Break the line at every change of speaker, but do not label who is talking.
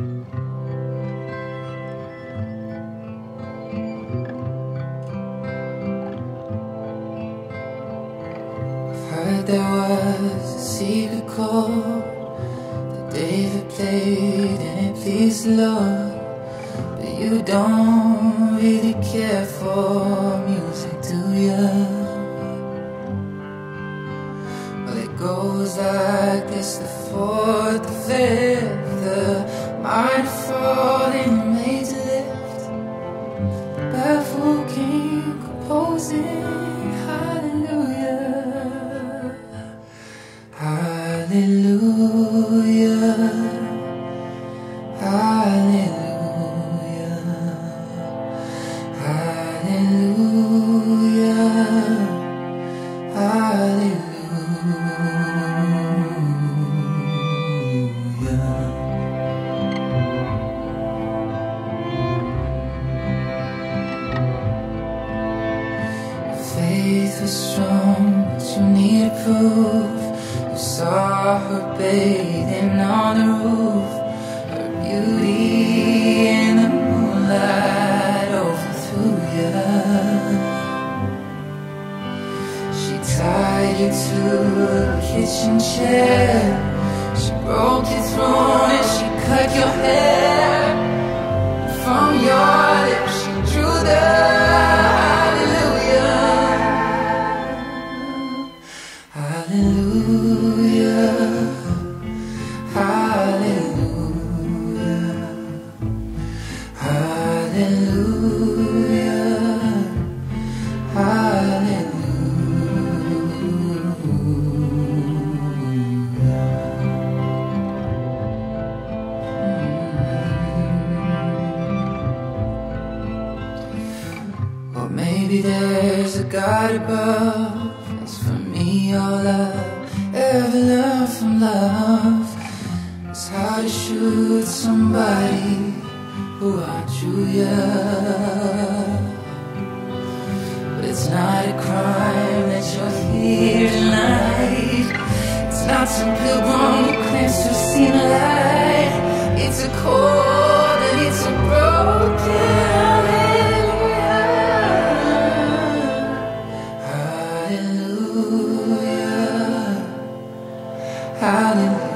I've heard there was a secret chord that David played and it pleased the Lord. But you don't really care for music. Was strong, but you need proof. You saw her bathing on the roof, her beauty in the moonlight overthrew you. She tied you to a kitchen chair. Maybe there's a God above. As for me, all I've ever learned from love is how to shoot somebody who outdrew you. Yeah, But it's not a crime that you're here tonight. It's not some pilgrim who claims to have seen a light. It's a chord and it's a broken Hallelujah.